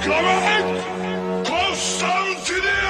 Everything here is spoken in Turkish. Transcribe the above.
Reklamet Konstantiniye!